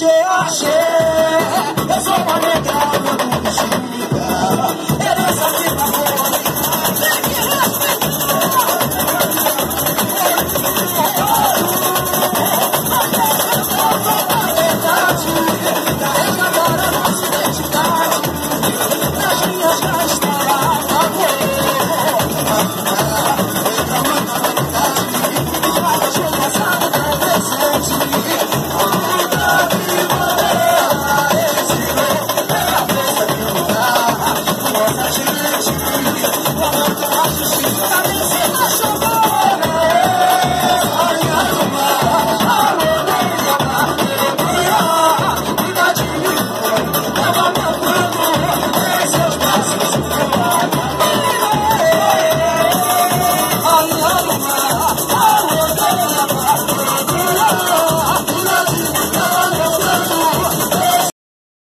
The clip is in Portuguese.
axé, axé. Eu sou paneta.